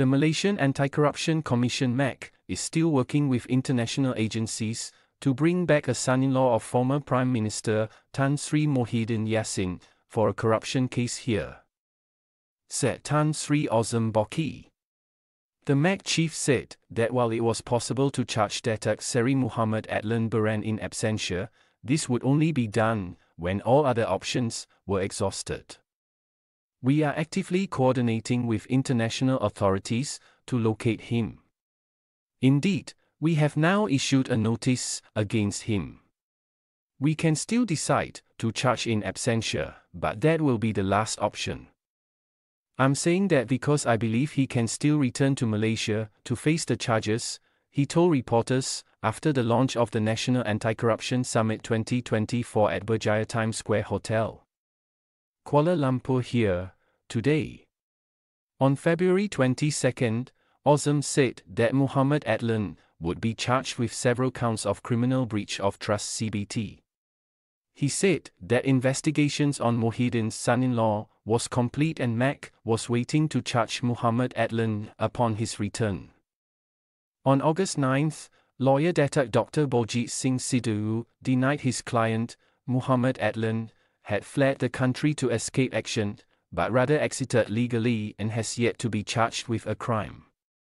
The Malaysian Anti-Corruption Commission MACC is still working with international agencies to bring back a son-in-law of former Prime Minister Tan Sri Muhyiddin Yassin for a corruption case here. Said Tan Sri Azam Baki. The MACC chief said that while it was possible to charge Datuk Seri Muhammad Adlan Berhan in absentia, this would only be done when all other options were exhausted. We are actively coordinating with international authorities to locate him. Indeed, we have now issued a notice against him. We can still decide to charge in absentia, but that will be the last option. I'm saying that because I believe he can still return to Malaysia to face the charges, he told reporters after the launch of the National Anti-Corruption Summit 2024 at Berjaya Times Square Hotel. Kuala Lumpur here, today. On February 22, Azam said that Muhammad Adlan would be charged with several counts of criminal breach of trust CBT. He said that investigations on Muhyiddin's son-in-law was complete and MACC was waiting to charge Muhammad Adlan upon his return. On August 9, lawyer Datuk Dr. Baljeet Singh Sidhu denied his client, Muhammad Adlan, had fled the country to escape action, but rather exited legally and has yet to be charged with a crime.